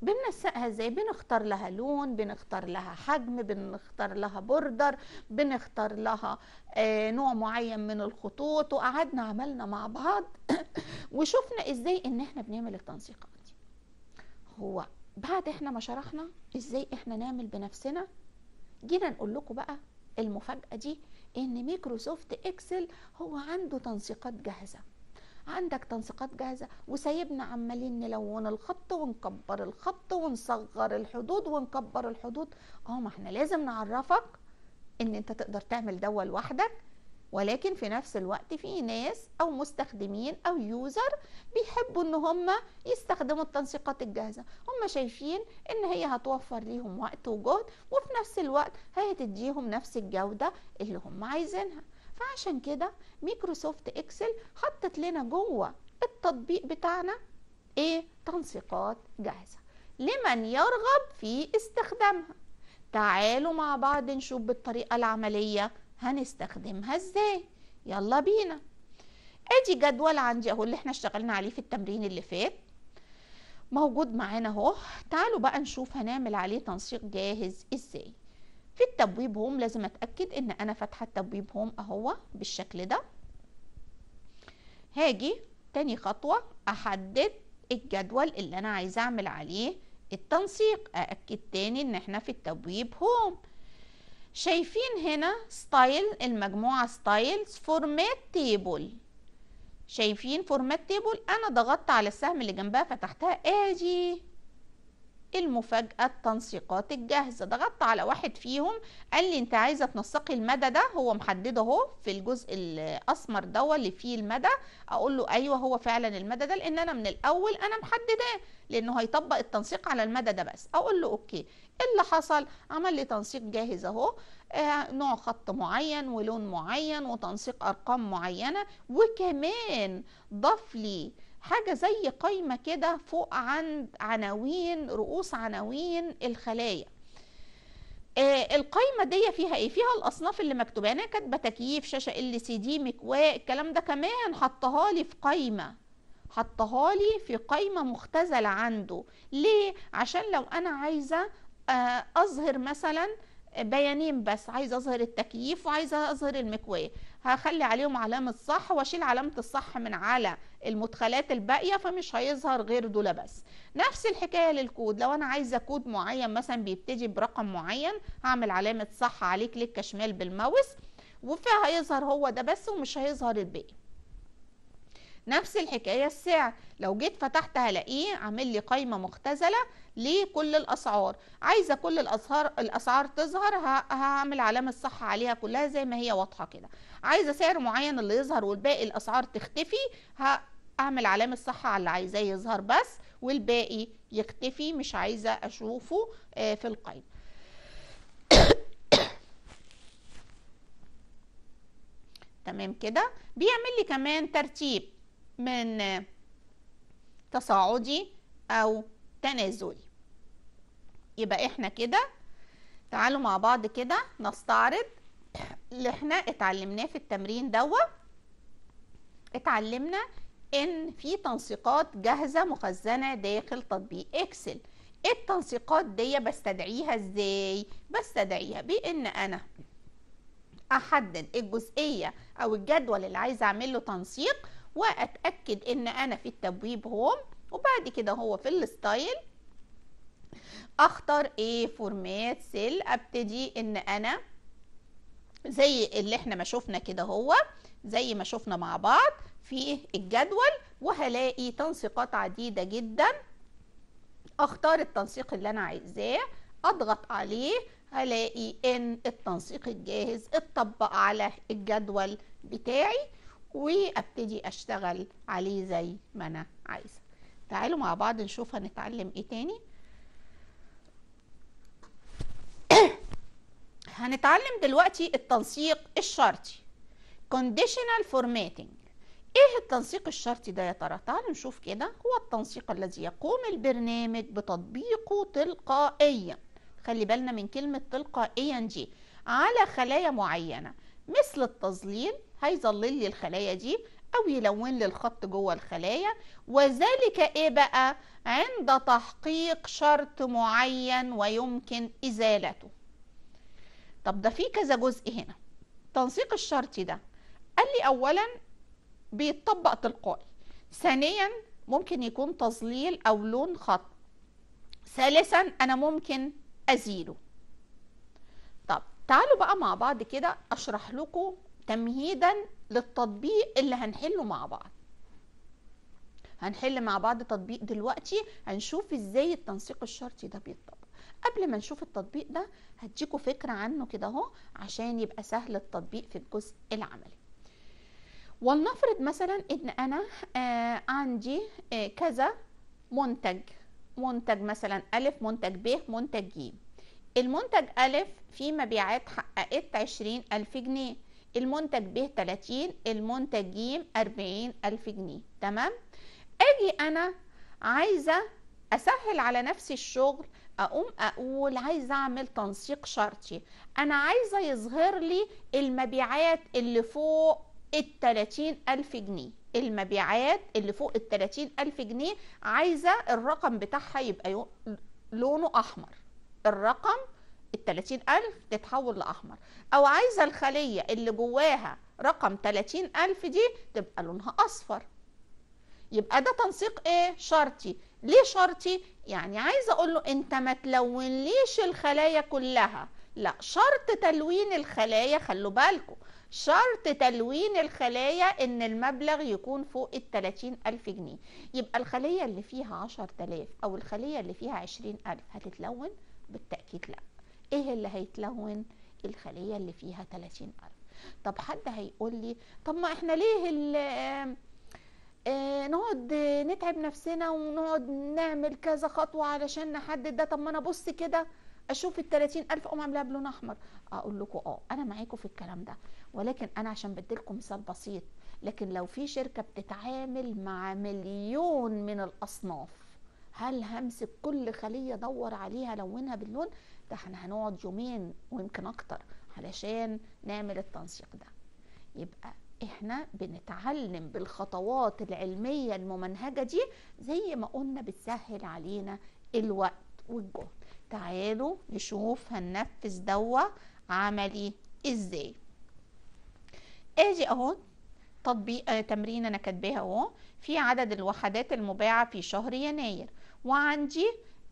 بننسقها إزاي؟ بنختار لها لون بنختار لها حجم بنختار لها border بنختار لها آه نوع معين من الخطوط وقعدنا عملنا مع بعض. وشفنا إزاي إن إحنا بنعمل التنسيقات دي. هو بعد إحنا ما شرحنا إزاي إحنا نعمل بنفسنا؟ جينا نقول لكم بقى المفاجأة دي إن ميكروسوفت إكسل هو عنده تنسيقات جاهزة. عندك تنسيقات جاهزة وسايبنا عمالين نلون الخط ونكبر الخط ونصغر الحدود ونكبر الحدود. آه ما إحنا لازم نعرفك إن أنت تقدر تعمل دوا لوحدك ولكن في نفس الوقت في ناس أو مستخدمين أو user بيحبوا إن هم يستخدموا التنسيقات الجاهزة. هم شايفين إن هي هتوفر ليهم وقت وجهد وفي نفس الوقت هتديهم نفس الجودة اللي هم عايزينها. فعشان كده ميكروسوفت إكسل حطت لنا جوه التطبيق بتاعنا إيه؟ تنسيقات جاهزة. لمن يرغب في استخدامها. تعالوا مع بعض نشوف بالطريقة العملية هنستخدمها إزاي؟ يلا بينا. ادي جدول عندي اهو اللي إحنا اشتغلنا عليه في التمرين اللي فات. موجود معانا اهو. تعالوا بقى نشوف هنعمل عليه تنسيق جاهز إزاي. في التبويب هوم لازم اتأكد ان أنا فاتحة التبويب هوم اهو بالشكل ده. هاجي تاني خطوة احدد الجدول اللي أنا عايزه اعمل عليه التنسيق. أأكد تاني إن إحنا في التبويب هوم. شايفين هنا style المجموعة styles format table شايفين format table أنا ضغطت على السهم اللي جنبها فتحتها آجي المفاجأة التنسيقات الجاهزة. ضغطت على واحد فيهم قال لي أنت عايزة تنسقي المدى ده؟ هو محدده أهو في الجزء الأسمر ده اللي فيه المدى. أقول له أيوه هو فعلا المدى ده لأن أنا من الأول أنا محدداه لأنه هيطبق التنسيق على المدى ده بس. أقول له okay. اللي حصل. عمل لي تنسيق جاهز اهو. آه نوع خط معين ولون معين وتنسيق أرقام معينة. وكمان ضاف لي حاجة زي قايمة كده فوق عند عناوين رؤوس عناوين الخلايا. آه القايمة دي فيها إيه؟ فيها الأصناف اللي مكتوبة. أنا كاتبة تكييف شاشة ال سي دي مكواء الكلام ده. كمان حطها لي في قايمة. حطها لي في قايمة مختزلة عنده. ليه؟ عشان لو أنا عايزة آه أظهر مثلا بيانين بس عايزه أظهر التكييف وعايزه أظهر المكواة. هخلي عليهم علامة صح وأشيل علامة الصح من على المدخلات الباقية فمش هيظهر غير دول بس. نفس الحكاية للكود. لو أنا عايزة كود معين مثلا بيبتدي برقم معين هعمل علامة صح عليه كليك شمال بالماوس وفيها هيظهر هو ده بس ومش هيظهر الباقي. نفس الحكاية السعر. لو جيت فتحت هلاقيه عامل لي قائمه مختزلة لكل الأسعار؟ عايزة كل الاسعار الأسعار تظهر هعمل علامة صح عليها كلها زي ما هي واضحة كده. عايزة سعر معين اللي يظهر والباقي الأسعار تختفي هعمل علامة صح على اللي عايزاه يظهر بس والباقي يختفي مش عايزة أشوفه في القائمه تمام كده؟ بيعمل لي كمان ترتيب من تصاعدي أو تنازلي. يبقى إحنا كده تعالوا مع بعض كده نستعرض اللي إحنا اتعلمناه في التمرين دوا. اتعلمنا ان في تنسيقات جاهزة مخزنة داخل تطبيق إكسل. التنسيقات دي بستدعيها إزاي؟ بستدعيها بان أنا احدد الجزئية أو الجدول اللي عايزة اعمل له تنسيق واتأكد ان أنا في التبويب home وبعد كده هو في ال style أختار إيه format cell أبتدي إن أنا زي اللي إحنا ما شفنا كده هو زي ما شفنا مع بعض في الجدول وهلاقي تنسيقات عديدة جدا. أختار التنسيق اللي أنا عايزاه أضغط عليه هلاقي إن التنسيق الجاهز اتطبق على الجدول بتاعي وأبتدي أشتغل عليه زي ما أنا عايزة. تعالوا مع بعض نشوف هنتعلم إيه تاني. هنتعلم دلوقتي التنسيق الشرطي. Conditional formatting. إيه التنسيق الشرطي ده يا ترى؟ تعالوا نشوف كده. هو التنسيق الذي يقوم البرنامج بتطبيقه تلقائيا. خلي بالنا من كلمة تلقائيا دي. على خلايا معينة. مثل التظليل. هيظلل لي الخلايا دي. أو يلون لي الخط جوه الخلايا. وذلك إيه بقى؟ عند تحقيق شرط معين ويمكن إزالته. طب ده في كذا جزء هنا. التنسيق الشرطي ده. قال لي اولا بيتطبق تلقائي. ثانيا ممكن يكون تظليل أو لون خط. ثالثا أنا ممكن أزيله. طب تعالوا بقى مع بعض كده أشرح لكم تمهيدا للتطبيق اللي هنحله مع بعض. هنحل مع بعض تطبيق دلوقتي هنشوف إزاي التنسيق الشرطي ده بيتطبق. قبل ما نشوف التطبيق ده هديكوا فكرة عنه كده أهو عشان يبقى سهل التطبيق في الجزء العملي. ولنفرض مثلا إن أنا آه عندي آه كذا منتج. منتج مثلا ألف منتج ب منتج ج المنتج ألف في مبيعات حققت عشرين ألف جنيه. المنتج ب 30 المنتج ج 40 ألف جنيه تمام؟ آجي أنا عايزة أسهل على نفسي الشغل أقوم أقول عايزة أعمل تنسيق شرطي أنا عايزة يظهر لي المبيعات اللي فوق ال 30 ألف جنيه المبيعات اللي فوق ال 30 ألف جنيه عايزة الرقم بتاعها يبقى لونه أحمر الرقم ال 30 ألف تتحول لأحمر. أو عايزة الخلية اللي جواها رقم 30 ألف دي تبقى لونها أصفر. يبقى ده تنسيق إيه؟ شرطي. ليه شرطي؟ يعني عايزة أقول له أنت ما تلونليش الخلايا كلها. لا شرط تلوين الخلايا خلوا بالكم شرط تلوين الخلايا إن المبلغ يكون فوق ال 30 ألف جنيه. يبقى الخلية اللي فيها 10000 أو الخلية اللي فيها 20000 هتتلون؟ بالتأكيد لا. إيه اللي هيتلون؟ الخلية اللي فيها 30000 طب حد هيقول لي طب ما إحنا ليه آه نقعد نتعب نفسنا ونقعد نعمل كذا خطوة علشان نحدد ده؟ طب ما أنا بص كده أشوف ال 30000 أقوم عاملاها بلون أحمر. أقول لكم آه أنا معاكم في الكلام ده. ولكن أنا عشان بديلكم مثال بسيط لكن لو في شركة بتتعامل مع مليون من الأصناف هل همسك كل خلية أدور عليها لونها باللون؟ ده إحنا هنقعد يومين ويمكن أكتر علشان نعمل التنسيق ده. يبقى إحنا بنتعلم بالخطوات العلمية الممنهجة دي زي ما قلنا بتسهل علينا الوقت والجهد. تعالوا نشوف هننفذ دوا عملي إزاي. آجي أهو تطبيق آه تمرين أنا كاتباها أهو. في عدد الوحدات المباعة في شهر يناير. وعندي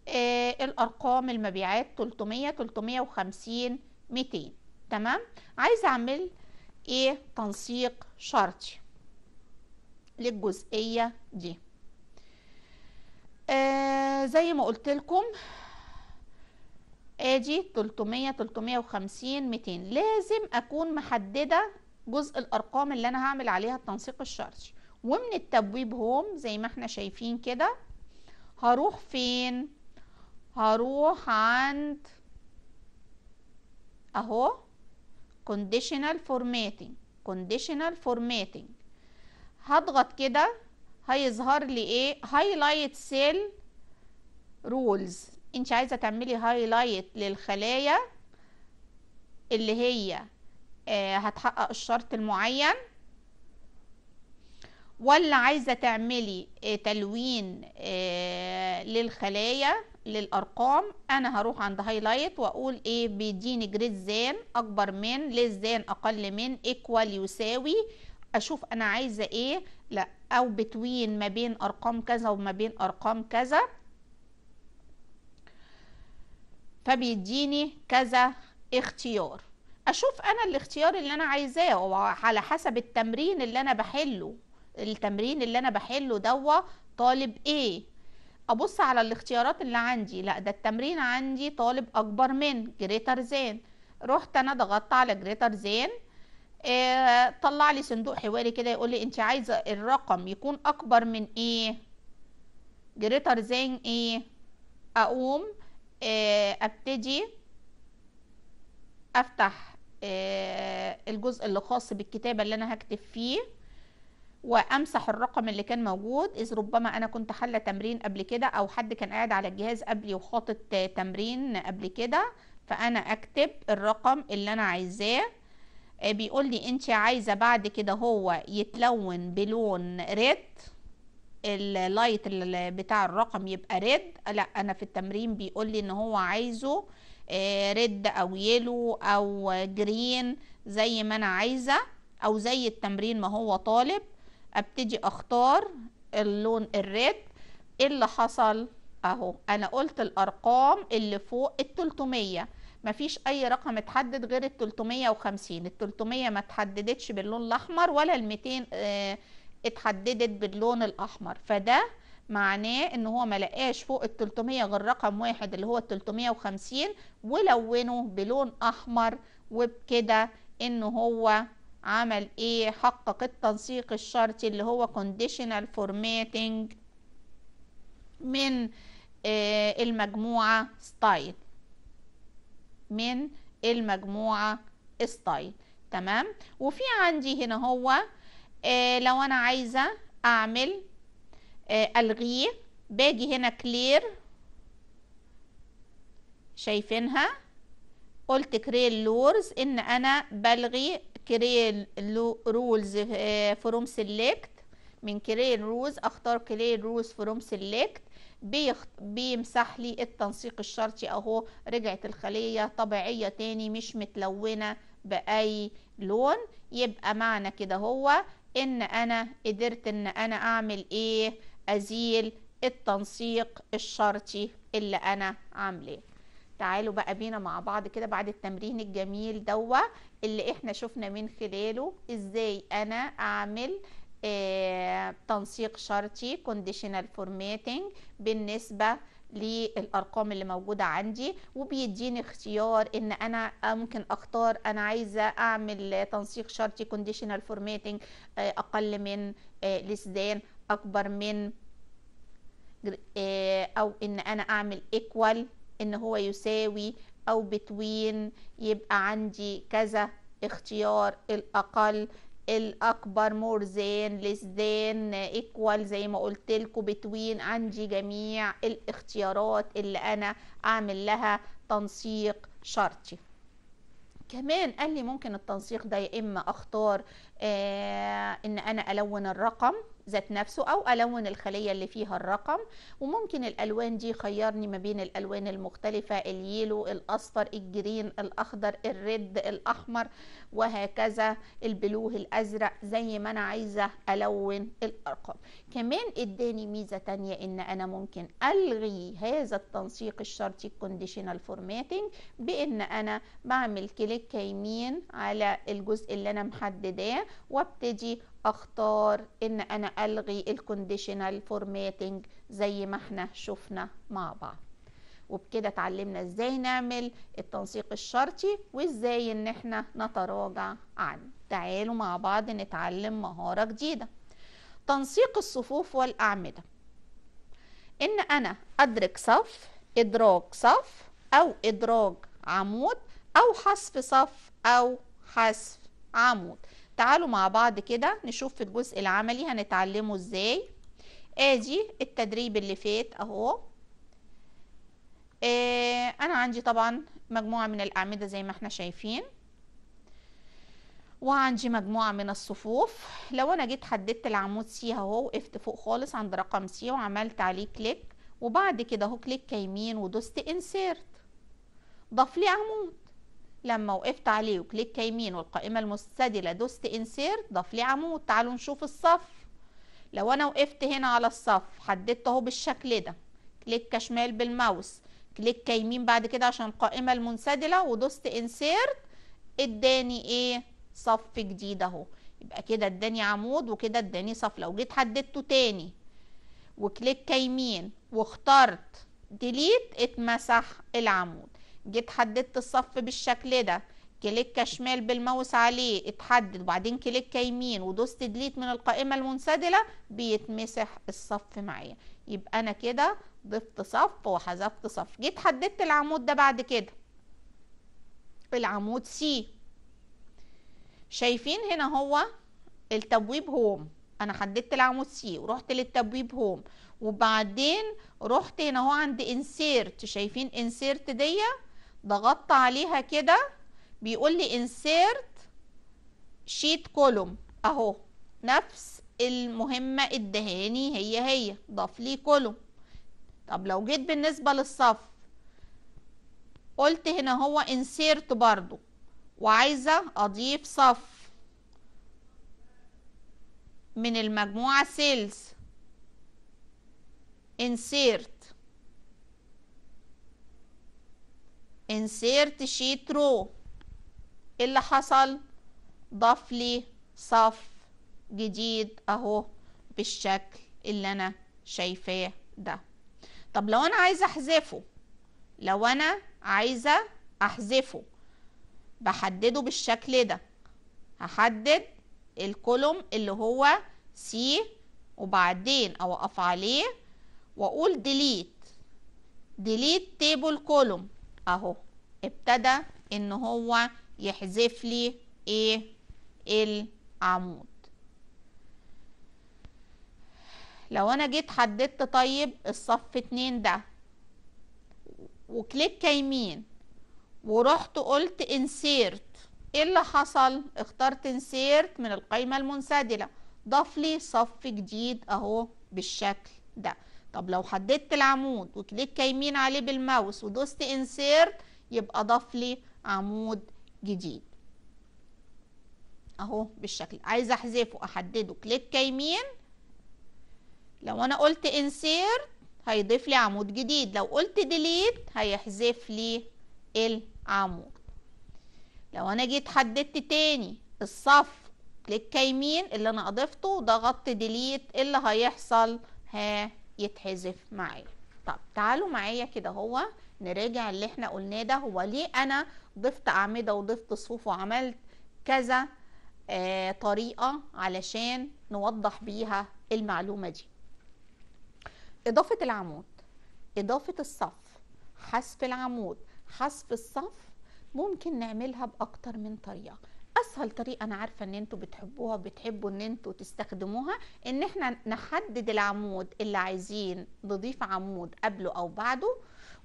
آه الأرقام المبيعات 300 350 200 تمام؟ عايزه أعمل إيه؟ تنسيق شرطي للجزئية دي. آه زي ما قلت لكم آدي 300 350 200 لازم أكون محددة جزء الأرقام اللي أنا هعمل عليها التنسيق الشرطي. ومن التبويب هوم زي ما إحنا شايفين كده هروح فين؟ هروح عند اهو conditional formatting. conditional formatting. هضغط كده هيظهر لي إيه؟ highlight cell rules. انت عايزة تعملي هايلايت للخلايا اللي هي آه هتحقق الشرط المعين ولا عايزة تعملي آه تلوين آه للخلايا؟ للأرقام. أنا هروح عند highlight وأقول إيه بيديني greater than أكبر من less than أقل من equal يساوي. أشوف أنا عايزة إيه لا. أو between ما بين أرقام كذا وما بين أرقام كذا. فبيديني كذا اختيار. أشوف أنا الاختيار اللي أنا عايزاه على حسب التمرين اللي أنا بحله. التمرين اللي أنا بحله دوا طالب إيه أبص على الاختيارات اللي عندي. لا ده التمرين عندي طالب أكبر من greater than. رحت أنا ضغطت على greater than. آه طلع لي صندوق حواري كده يقول لي أنت عايزة الرقم يكون أكبر من إيه؟ greater than إيه؟ أقوم آه أبتدي أفتح آه الجزء اللي خاص بالكتابة اللي أنا هكتب فيه. وامسح الرقم اللي كان موجود. إذ ربما أنا كنت حله تمرين قبل كده أو حد كان قاعد على الجهاز قبلي وحاطط تمرين قبل كده فأنا أكتب الرقم اللي أنا عايزاه. آه، بيقول لي أنت عايزة بعد كده هو يتلون بلون red اللايت بتاع الرقم يبقى red. لا أنا في التمرين بيقول لي إن هو عايزه red أو yellow أو green زي ما أنا عايزة أو زي التمرين ما هو طالب. أبتدي أختار اللون الريد. إيه اللي حصل؟ أهو أنا قلت الأرقام اللي فوق ال 300 مفيش أي رقم اتحدد غير ال 350 ال 300 ما اتحددتش باللون الأحمر ولا ال 200 آه اتحددت باللون الأحمر. فده معناه إن هو ما لقاش فوق ال 300 غير رقم واحد اللي هو ال 350 ولونه بلون أحمر وبكده إن هو عمل إيه؟ حقق التنسيق الشرطي اللي هو conditional formatting من آه المجموعة style من المجموعة style تمام؟ وفي عندي هنا هو آه لو أنا عايزة أعمل آه الغيه باجي هنا clear شايفينها؟ قلت clear rules إن أنا بلغي clear rules from select من clear rules أختار clear rules from select بيخت... بيمسح لي التنسيق الشرطي أهو. رجعت الخلية طبيعية تاني مش متلونة بأي لون. يبقى معنى كده هو إن أنا قدرت إن أنا أعمل إيه؟ أزيل التنسيق الشرطي اللي أنا عاملاه. تعالوا بقى بينا مع بعض كده بعد التمرين الجميل دوا اللي إحنا شفنا من خلاله إزاي أنا أعمل آه تنسيق شرطي conditional formatting بالنسبة للأرقام اللي موجودة عندي وبيديني اختيار إن أنا ممكن أختار أنا عايزة أعمل تنسيق شرطي formatting آه أقل من آه than أكبر من أو إن أنا أعمل equal إن هو يساوي أو between يبقى عندي كذا اختيار الأقل الأكبر more than less than equal زي ما قلت لكم between عندي جميع الاختيارات اللي أنا أعمل لها تنسيق شرطي. كمان قال لي ممكن التنسيق ده يا إما أختار آه إن أنا ألون الرقم ذات نفسه أو ألون الخلية اللي فيها الرقم. وممكن الألوان دي خيرني ما بين الألوان المختلفة ال yellow الأصفر ال green الأخضر ال red الأحمر. وهكذا ال blue الأزرق زي ما أنا عايزة ألون الأرقام. كمان إداني ميزة تانية إن أنا ممكن ألغي هذا التنسيق الشرطي conditional formatting بإن أنا بعمل click يمين على الجزء اللي أنا محدداه وابتدي أختار إن أنا ألغي ال conditional formatting زي ما إحنا شفنا مع بعض. وبكده اتعلمنا إزاي نعمل التنسيق الشرطي وازاي ان إحنا نتراجع عنه. تعالوا مع بعض نتعلم مهارة جديدة. تنسيق الصفوف والأعمدة. إن أنا أدرج صف إدراج صف أو إدراج عمود أو حذف صف أو حذف عمود. تعالوا مع بعض كده نشوف في الجزء العملي هنتعلمه إزاي. ادي التدريب اللي فات آه أنا عندي طبعا مجموعة من الأعمدة زي ما إحنا شايفين. وعندي مجموعة من الصفوف. لو أنا جيت حددت العمود C أهو وقفت فوق خالص عند رقم C وعملت عليه click وبعد كده أهو click يمين ودوست insert ضاف لي عمود. لما وقفت عليه و click يمين والقائمة المنسدلة دوست insert ضاف لي عمود. تعالوا نشوف الصف. لو أنا وقفت هنا على الصف حددت أهو بالشكل ده. click شمال بالماوس. click يمين بعد كده عشان القائمة المنسدلة ودوست insert اداني إيه؟ صف جديد أهو. يبقى كده اداني عمود وكده اداني صف. لو جيت حددته تاني و click يمين واخترت delete اتمسح العمود. جيت حددت الصف بالشكل ده click شمال بالماوس عليه اتحدد. وبعدين click يمين ودوست delete من القائمة المنسدلة بيتمسح الصف معايا. يبقى أنا كده ضفت صف وحذفت صف. جيت حددت العمود ده بعد كده. العمود C شايفين هنا هو التبويب home. أنا حددت العمود C ورحت للتبويب home. وبعدين رحت هنا اهو عند insert شايفين insert دي؟ ضغطت عليها كده. بيقول لي insert sheet column أهو. نفس المهمة اداهاني هي هي. ضاف لي column طب لو جيت بالنسبة للصف قلت هنا هو insert برضو وعايزة أضيف صف من المجموعة سيلز insert. insert sheet row. إيه اللي حصل؟ ضاف لي صف جديد أهو بالشكل اللي أنا شايفاه ده. طب لو أنا عايزة أحذفه لو أنا عايزة أحذفه بحدده بالشكل ده هحدد ال column اللي هو C وبعدين أوقف عليه وأقول delete delete table column أهو ابتدى إن هو يحذف لي إيه العمود لو أنا جيت حددت طيب الصف اتنين ده و click يمين ورحت قلت insert إيه اللي حصل؟ اخترت insert من القائمة المنسدلة ضاف لي صف جديد أهو بالشكل ده. طب لو حددت العمود و click يمين عليه بالماوس ودوست insert يبقى ضاف لي عمود جديد. أهو بالشكل. عايزه أحذفه أحدده. click يمين لو أنا قلت insert هيضيف لي عمود جديد لو قلت delete هيحذف لي العمود. لو أنا جيت حددت تاني الصف click يمين اللي أنا أضفته وضغطت delete اللي هيحصل ها يتحذف معايا. طب تعالوا معايا كده هو نراجع اللي إحنا قلناه ده. هو ليه أنا ضفت أعمدة وضفت صفوف وعملت كذا آه طريقة علشان نوضح بيها المعلومة دي؟ إضافة العمود إضافة الصف حذف العمود حذف الصف ممكن نعملها بأكتر من طريقة. أسهل طريقة أنا عارفة إن أنتوا بتحبوها بتحبوا إن أنتوا تستخدموها إن إحنا نحدد العمود اللي عايزين نضيف عمود قبله أو بعده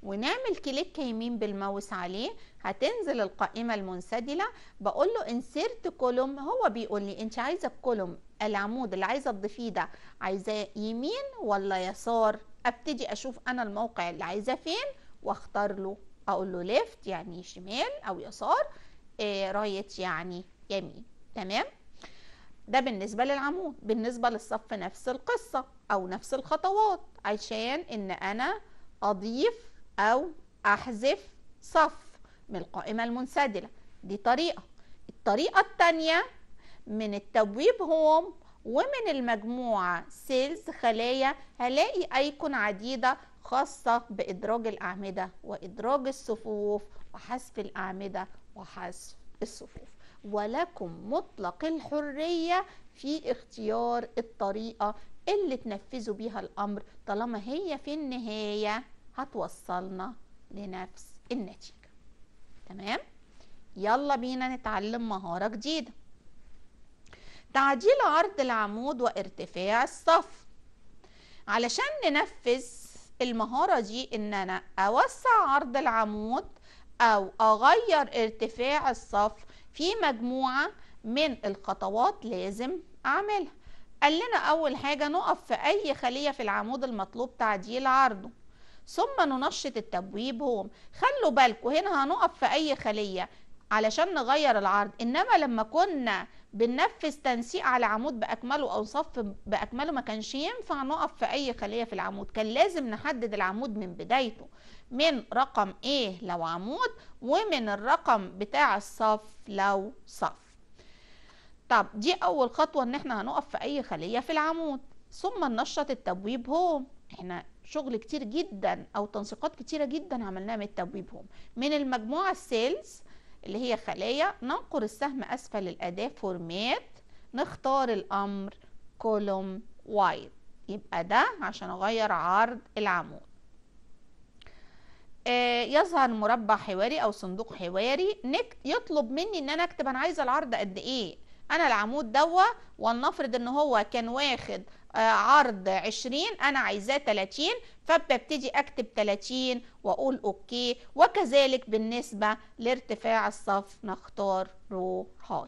ونعمل click يمين بالماوس عليه. هتنزل القائمة المنسدلة بقول له insert column هو بيقول لي أنت عايزة ال column العمود اللي عايزة تضيفيه ده عايزاه يمين ولا يسار؟ أبتدي أشوف أنا الموقع اللي عايزاه فين وأختار له أقول له left يعني شمال أو يسار آه right يعني يمين. تمام؟ ده بالنسبة للعمود. بالنسبة للصف نفس القصة أو نفس الخطوات عشان إن أنا أضيف أو أحذف صف من القائمة المنسدلة. دي طريقة. الطريقة التانية من التبويب هوم ومن المجموعة سيلز خلايا هلاقي ايقون عديدة خاصة بإدراج الأعمدة وإدراج الصفوف وحذف الأعمدة وحذف الصفوف. ولكم مطلق الحرية في اختيار الطريقة اللي تنفذوا بيها الأمر. طالما هي في النهاية هتوصلنا لنفس النتيجة. تمام؟ يلا بينا نتعلم مهارة جديدة. تعديل عرض العمود وارتفاع الصف. علشان ننفذ المهارة دي إن أنا أوسع عرض العمود أو أغير ارتفاع الصف في مجموعة من الخطوات لازم أعملها. قال لنا أول حاجة نقف في أي خلية في العمود المطلوب تعديل عرضه. ثم ننشط التبويب هوم خلوا بالكم هنا هنقف في أي خلية علشان نغير العرض. إنما لما كنا بننفذ تنسيق على عمود بأكمله أو صف بأكمله ما كانش ينفع نقف في أي خلية في العمود. كان لازم نحدد العمود من بدايته من رقم إيه لو عمود ومن الرقم بتاع الصف لو صف. طب دي أول خطوة إن إحنا هنقف في أي خلية في العمود. ثم ننشط التبويب home. إحنا شغل كتير جدا أو تنسيقات كتيرة جدا عملناها من التبويب home. من المجموعة ال cells اللي هي خلايا ننقر السهم أسفل الأداة format نختار الأمر column width يبقى ده عشان أغير عرض العمود. آه يظهر مربع حواري أو صندوق حواري. يطلب مني إن أنا أكتب أنا عايزة العرض قد إيه. أنا العمود دوا ولنفرض إن هو كان واخد عرض 20 أنا عايزاه 30 فببتدي أكتب 30 وأقول okay. وكذلك بالنسبة لارتفاع الصف نختار row height.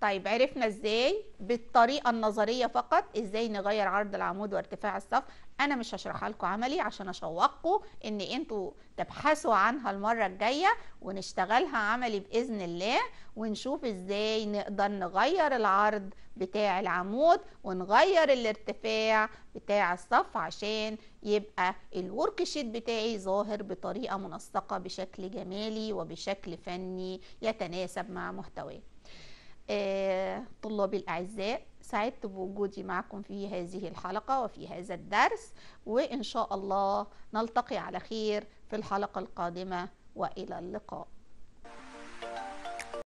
طيب عرفنا إزاي؟ بالطريقة النظرية فقط إزاي نغير عرض العمود وارتفاع الصف. أنا مش هشرحها لكم عملي عشان أشوقكم إن أنتوا تبحثوا عنها المرة الجاية ونشتغلها عملي بإذن الله ونشوف إزاي نقدر نغير العرض بتاع العمود ونغير الارتفاع بتاع الصف عشان يبقى ال worksheet بتاعي ظاهر بطريقة منسقة بشكل جمالي وبشكل فني يتناسب مع محتواه. آه، طلابي الأعزاء سعدت بوجودي معكم في هذه الحلقة وفي هذا الدرس وإن شاء الله نلتقي على خير في الحلقة القادمة وإلى اللقاء.